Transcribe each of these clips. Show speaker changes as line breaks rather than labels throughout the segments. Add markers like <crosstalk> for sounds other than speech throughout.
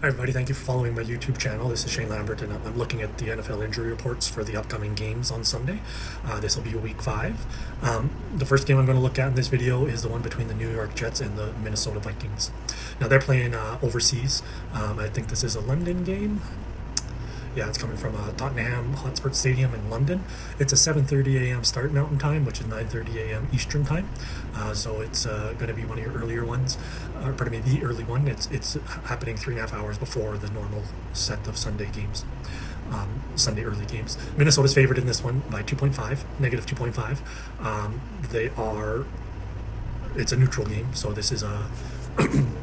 Hi, everybody. Thank you for following my YouTube channel. This is Shane Lambert, and I'm looking at the NFL injury reports for the upcoming games on Sunday. Uh, this will be week five. Um, the first game I'm going to look at in this video is the one between the New York Jets and the Minnesota Vikings. Now, they're playing uh, overseas. Um, I think this is a London game. Yeah, it's coming from uh, Tottenham Hotspur Stadium in London. It's a 7:30 a.m. start Mountain Time, which is 9:30 a.m. Eastern Time. Uh, so it's uh, going to be one of your earlier ones, or pardon me, the early one. It's it's happening three and a half hours before the normal set of Sunday games. Um, Sunday early games. Minnesota's favored in this one by 2.5, negative 2.5. Um, they are. It's a neutral game, so this is a. <clears throat>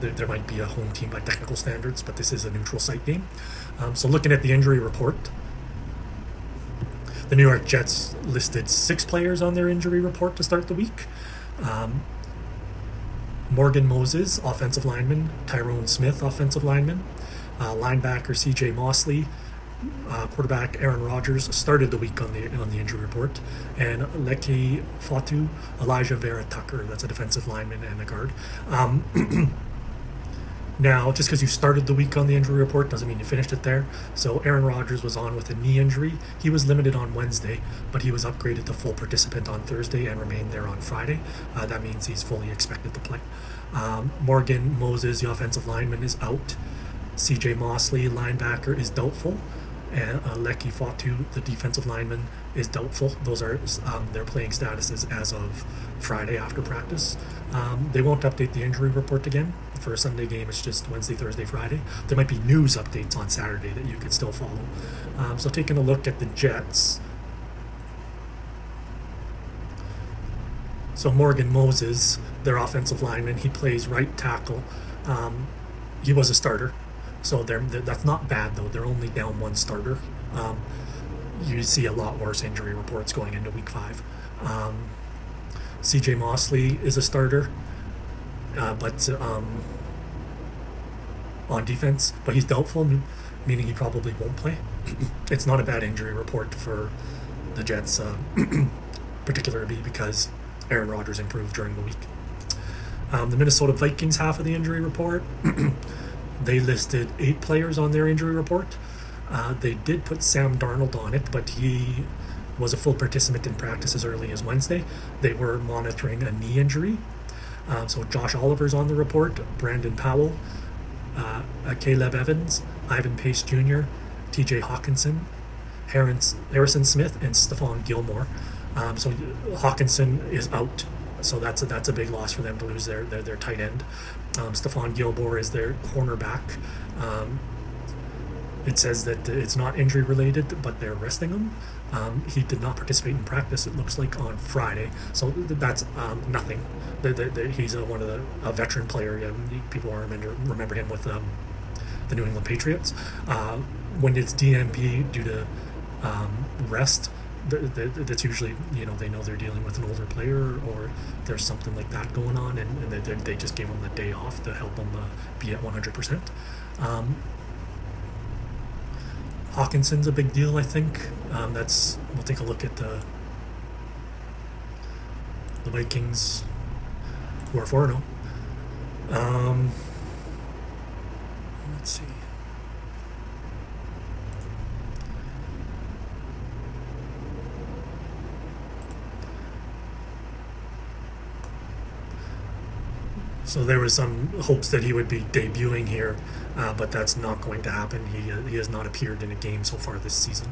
there, there, might be a home team by technical standards, but this is a neutral site game. Um, so looking at the injury report, the New York Jets listed six players on their injury report to start the week. Um, Morgan Moses, offensive lineman, Tyron Smith, offensive lineman, uh, linebacker C.J. Mosley, uh, quarterback Aaron Rodgers started the week on the on the injury report, and Leki Fotu, Alijah Vera Tucker, that's a defensive lineman and a guard. Um, <clears throat> Now, just because you started the week on the injury report doesn't mean you finished it there. So Aaron Rodgers was on with a knee injury. He was limited on Wednesday, but he was upgraded to full participant on Thursday and remained there on Friday. Uh, that means he's fully expected to play. Um, Morgan Moses, the offensive lineman, is out. CJ Mosley, linebacker, is doubtful. And uh, Leki Fotu, the defensive lineman, is doubtful. Those are um, their playing statuses as of Friday after practice. Um, they won't update the injury report again for a Sunday game. It's just Wednesday, Thursday, Friday. There might be news updates on Saturday that you could still follow. Um, so taking a look at the Jets. So Morgan Moses, their offensive lineman, he plays right tackle. Um, he was a starter, so they're, they're, that's not bad though. They're only down one starter. Um, you see a lot worse injury reports going into week five. Um, CJ Mosley is a starter, uh, but um, on defense, but he's doubtful, meaning he probably won't play. <clears throat> it's not a bad injury report for the Jets, uh, <clears throat> particularly because Aaron Rodgers improved during the week. Um, the Minnesota Vikings half of the injury report, <clears throat> they listed eight players on their injury report. Uh, they did put Sam Darnold on it, but he was a full participant in practice as early as Wednesday. They were monitoring a knee injury. Um, so Josh Oliver's on the report, Brandon Powell, uh, uh Caleb Evans, Ivan Pace Jr., TJ Hockenson, Harrison Smith, and Stephon Gilmore. Um, so Hockenson is out. So that's a, that's a big loss for them to lose their their, their tight end. Um, Stephon Gilmore is their cornerback. Um, it says that it's not injury related, but they're resting him. Um, he did not participate in practice. It looks like on Friday, so that's um, nothing. The, the, the, he's a, one of the a veteran player. Yeah, people remember remember him with um, the New England Patriots. Uh, when it's DNP due to um, rest, that's usually you know they know they're dealing with an older player or there's something like that going on, and, and they, they just gave them the day off to help them uh, be at 100 percent. Um, Hockenson's a big deal, I think. Um, that's we'll take a look at the the Vikings, who are four zero. Oh. Um, let's see. So there was some hopes that he would be debuting here, uh, but that's not going to happen. He, uh, he has not appeared in a game so far this season.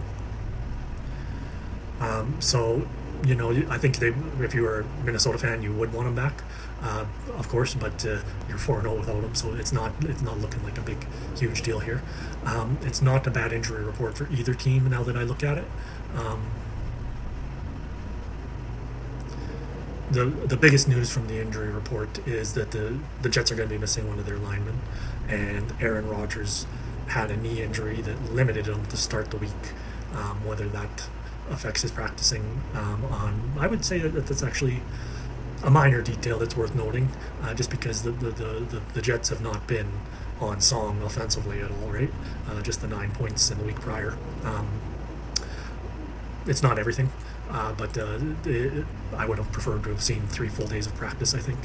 Um, so, you know, I think they, if you were a Minnesota fan, you would want him back, uh, of course. But uh, you're four zero oh without him, so it's not it's not looking like a big, huge deal here. Um, it's not a bad injury report for either team now that I look at it. Um, the the biggest news from the injury report is that the the Jets are going to be missing one of their linemen, and Aaron Rodgers had a knee injury that limited him to start the week. Um, whether that affects his practicing um, on, I would say that that's actually a minor detail that's worth noting, uh, just because the the, the the Jets have not been on song offensively at all, right? Uh, just the nine points in the week prior. Um, it's not everything. Uh, but uh, I would have preferred to have seen three full days of practice. I think,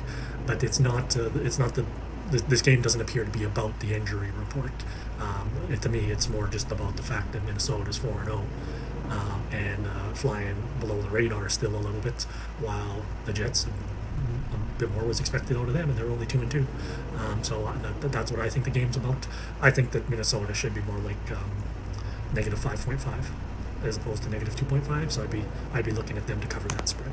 but it's not. Uh, it's not the this, this game doesn't appear to be about the injury report. Um, it, to me, it's more just about the fact that Minnesota's four and zero. Um, and uh, flying below the radar still a little bit, while the Jets, mm, a bit more was expected out of them, and they're only two and two. Um, so uh, that, that's what I think the game's about. I think that Minnesota should be more like um, negative five point five, as opposed to negative two point five. So I'd be I'd be looking at them to cover that spread.